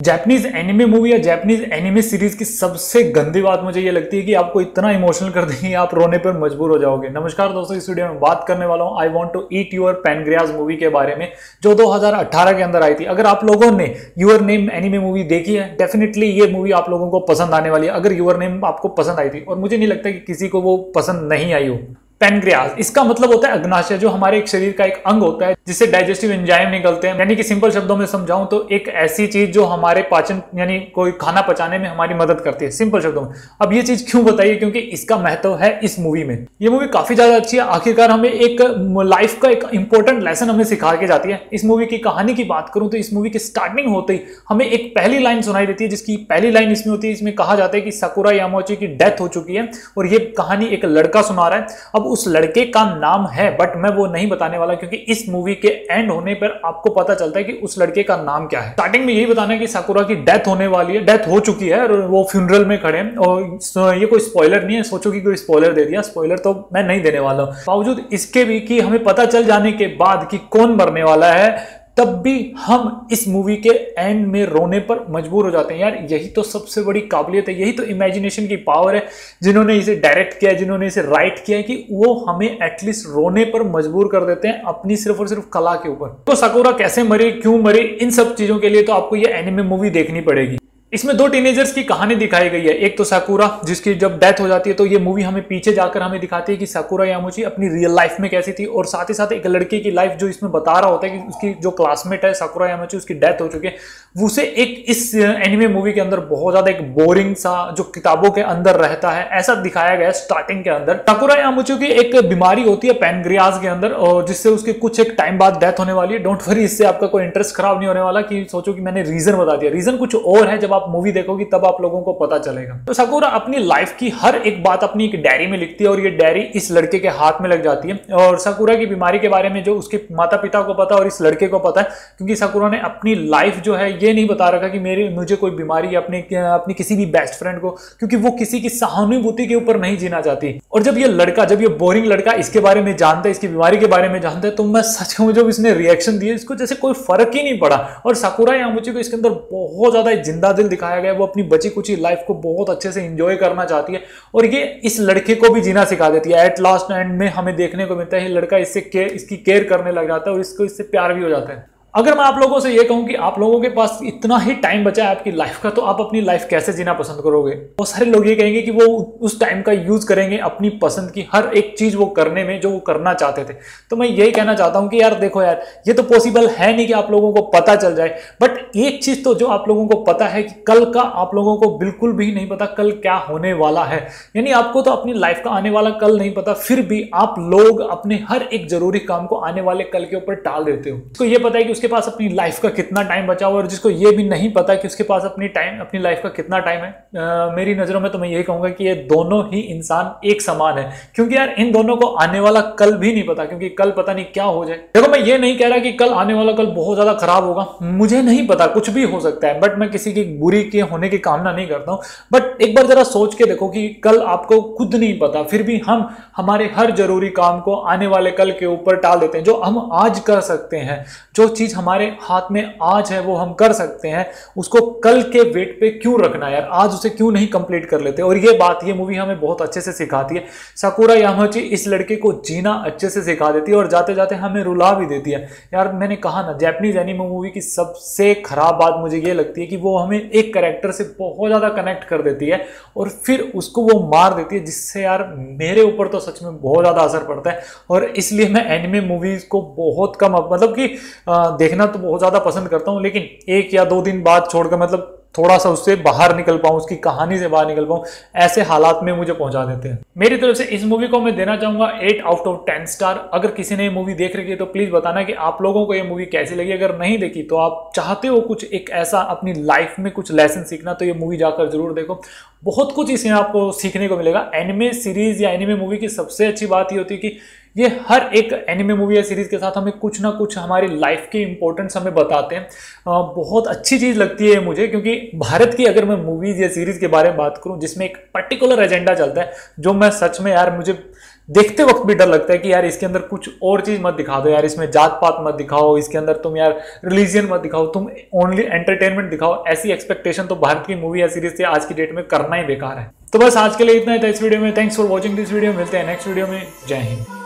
Japanese anime movie या Japanese anime series की सबसे गंदी बात मुझे ये लगती है कि आपको इतना इमोशनल कर देंगे, आप रोने पर मजबूर हो जाओगे। नमस्कार दोस्तों, इस वीडियो में बात करने वाला हूँ। I want to eat your pancreas movie के बारे में, जो 2018 के अंदर आई थी। अगर आप लोगों ने यूर नेम एनिमे मूवी देखी है डेफिनेटली ये मूवी आप लोगों को पसंद आने वाली है। अगर यूर नेम आपको पसंद आई थी, और मुझे नहीं लगता कि किसी को वो पसंद नहीं आई हो। पेनग्रियाज इसका मतलब होता है अग्नाशय, जो हमारे एक शरीर का एक अंग होता है, जिससे डाइजेस्टिव एंजाइम निकलते हैं। यानी कि सिंपल शब्दों में समझाऊं तो एक ऐसी चीज़ जो हमारे पाचन, यानी कोई खाना पचाने में हमारी मदद करती है सिंपल शब्दों में। अब ये चीज़ क्यों बताइए? क्योंकि इसका महत्व है इस मूवी में। ये मूवी काफ़ी ज़्यादा अच्छी है। आखिरकार हमें एक लाइफ का एक इंपॉर्टेंट लेसन हमें सिखा के जाती है। इस मूवी की कहानी की बात करूँ तो इस मूवी की स्टार्टिंग होते ही हमें एक पहली लाइन सुनाई देती है, जिसकी पहली लाइन इसमें होती है इसमें कहा जाता है कि सकुरा यामोची की डेथ हो चुकी है और ये कहानी एक लड़का सुना रहा है। अब उस लड़के का नाम है बट मैं वो नहीं बताने वाला क्योंकि इस मूवी के एंड होने पर आपको पता चलता है कि उस लड़के का नाम क्या है। स्टार्टिंग में यही बताना है कि साकुरा की डेथ होने वाली है डेथ हो चुकी है और वो फ्यूनरल में खड़े हैं। और ये कोई स्पॉयलर नहीं है, सोचो कि कोई स्पॉयलर दे दिया स्पॉयलर तो मैं नहीं देने वाला। बावजूद इसके भी कि हमें पता चल जाने के बाद कि कौन मरने वाला है तब भी हम इस मूवी के एंड में रोने पर मजबूर हो जाते हैं। यार, यही तो सबसे बड़ी काबिलियत है, यही तो इमेजिनेशन की पावर है, जिन्होंने इसे डायरेक्ट किया है, जिन्होंने इसे राइट किया है कि वो हमें एटलीस्ट रोने पर मजबूर कर देते हैं अपनी सिर्फ़ और सिर्फ़ कला के ऊपर। तो सकोरा कैसे मरे, क्यों मरे, इन सब चीज़ों के लिए तो आपको ये एनिमे मूवी देखनी पड़ेगी। इसमें दो टीनेजर्स की कहानी दिखाई गई है। एक तो साकुरा जिसकी जब डेथ हो जाती है तो ये मूवी हमें पीछे जाकर हमें दिखाती है कि साकुरा यामुची अपनी रियल लाइफ में कैसी थी और साथ ही साथ एक लड़के की लाइफ जो इसमें बता रहा होता है कि उसकी जो क्लासमेट है साकुरा यामुची उसकी डेथ हो चुकी है। उसे एक इस एनिमे मूवी के अंदर बहुत ज़्यादा एक बोरिंग सा जो किताबों के अंदर रहता है, ऐसा दिखाया गया स्टार्टिंग के अंदर। साकुरा यामुची की एक बीमारी होती है पैनग्रियाज के अंदर, और जिससे उसके कुछ एक टाइम बाद डेथ होने वाली है। डोंट वरी इससे आपका कोई इंटरेस्ट खराब नहीं होने वाला कि सोचो कि मैंने रीजन बता दिया। रीजन कुछ और है, जब आप मूवी देखोगी, तब आप लोगों को पता चलेगा। तो सकुरा अपनी लाइफ की हर एक बात अपनी एक डायरी में लिखती है और ये डायरी इस लड़के के हाथ में लग जाती है। और सकुरा की बीमारी के बारे में जो उसके माता पिता को पता और इस लड़के को पता है, क्योंकि सकुरा ने अपनी लाइफ जो है ये नहीं बता रखा कि मेरे, मुझे कोई बीमारी अपने, अपनी किसी भी बेस्ट फ्रेंड को, क्योंकि वो किसी की सहानुभूति के ऊपर नहीं जीना चाहती। और जब ये लड़का, जब ये बोरिंग लड़का इसके बारे में जानता है, इसकी बीमारी के बारे में जानता है तो मैं सच कहूँ जब इसने रिएक्शन दिए इसको जैसे कोई फ़र्क ही नहीं पड़ा। और सकुरा मुझे को इसके अंदर बहुत ज़्यादा ज़िंदा दिल दिखाया गया है, वो अपनी बची कुची लाइफ को बहुत अच्छे से इंजॉय करना चाहती है और ये इस लड़के को भी जीना सिखा देती है। एट लास्ट एंड में हमें देखने को मिलता है, ये लड़का इससे केयर इसकी केयर करने लग जाता है और इसको इससे प्यार भी हो जाता है। अगर मैं आप लोगों से ये कहूँ कि आप लोगों के पास इतना ही टाइम बचा है आपकी लाइफ का तो आप अपनी लाइफ कैसे जीना पसंद करोगे? बहुत सारे लोग ये कहेंगे कि वो उस टाइम का यूज़ करेंगे अपनी पसंद की, हर एक चीज़ वो करने में जो वो करना चाहते थे। तो मैं यही कहना चाहता हूँ कि यार देखो यार, ये तो पॉसिबल है नहीं कि आप लोगों को पता चल जाए बट एक चीज़ तो जो आप लोगों को पता है कि कल का आप लोगों को बिल्कुल भी नहीं पता कल क्या होने वाला है। यानी आपको तो अपनी लाइफ का आने वाला कल नहीं पता, फिर भी आप लोग अपने हर एक ज़रूरी काम को आने वाले कल के ऊपर टाल देते हो। उसको ये पता है कि उसके पास अपनी लाइफ का कितना टाइम बचा हुआ और जिसको ये भी नहीं पता कि उसके पास अपनी टाइम अपनी लाइफ का कितना टाइम है आ, मेरी नज़रों में तो मैं यही कहूँगा कि ये दोनों ही इंसान एक समान है। क्योंकि यार इन दोनों को आने वाला कल भी नहीं पता क्योंकि कल पता नहीं क्या हो जाए। देखो मैं ये नहीं कह रहा कि कल आने वाला कल बहुत ज़्यादा खराब होगा मुझे नहीं पता कुछ भी हो सकता है बट मैं किसी की बुरी के होने की कामना नहीं करता हूँ। बट एक बार जरा सोच के देखो कि कल आपको खुद नहीं पता फिर भी हम हमारे हर ज़रूरी काम को आने वाले कल के ऊपर टाल देते हैं जो हम आज कर सकते हैं जो चीज़ हमारे हाथ में आज है, वो हम कर सकते हैं। उसको कल के वेट पे क्यों रखना यार? आज उसे क्यों नहीं कंप्लीट कर लेते? और ये बात, ये मूवी हमें बहुत अच्छे से सिखाती है। सकुरा यामाची इस लड़के को जीना अच्छे से सिखा देती है और जाते जाते हमें रुला भी देती है। यार, मैंने कहा ना जैपनीज एनिमे मूवी की सबसे खराब बात मुझे ये लगती है कि वो हमें एक करेक्टर से बहुत ज़्यादा कनेक्ट कर देती है और फिर उसको वो मार देती है, जिससे यार मेरे ऊपर तो सच में बहुत ज़्यादा असर पड़ता है। और इसलिए मैं एनिमे मूवीज़ को बहुत कम मतलब कि देखना तो बहुत ज़्यादा पसंद करता हूँ, लेकिन एक या दो दिन बाद छोड़कर मतलब थोड़ा सा उससे बाहर निकल पाऊँ, उसकी कहानी से बाहर निकल पाऊँ, ऐसे हालात में मुझे पहुँचा देते हैं। मेरी तरफ़ से इस मूवी को मैं देना चाहूँगा eight out of ten star अगर किसी ने ये मूवी देख रखी है तो प्लीज़ बताना कि आप लोगों को ये मूवी कैसी लगी। अगर नहीं देखी तो आप चाहते हो कुछ एक ऐसा अपनी लाइफ में कुछ लेसन सीखना तो ये मूवी जाकर ज़रूर देखो। बहुत कुछ इसमें आपको सीखने को मिलेगा। एनिमे सीरीज़ या एनिमे मूवी की सबसे अच्छी बात ये होती है कि ये हर एक एनिमे मूवी या सीरीज़ के साथ हमें कुछ ना कुछ हमारी लाइफ की इंपॉर्टेंस हमें बताते हैं। बहुत अच्छी चीज़ लगती है मुझे, क्योंकि भारत की अगर मैं मूवीज़ या सीरीज़ के बारे में बात करूँ, जिसमें एक पर्टिकुलर एजेंडा चलता है, जो मैं सच में यार मुझे देखते वक्त भी डर लगता है कि यार इसके अंदर कुछ और चीज़ मत दिखा दो यार, इसमें जात पात मत दिखाओ, इसके अंदर तुम यार रिलीजियन मत दिखाओ, तुम ओनली एंटरटेनमेंट दिखाओ, ऐसी एक्सपेक्टेशन तो भारत की मूवी या सीरीज़ से आज की डेट में करना ही बेकार है। तो बस आज के लिए इतना ही इस वीडियो में। Thanks for watching this video मिलते हैं नेक्स्ट वीडियो में। जय हिंद।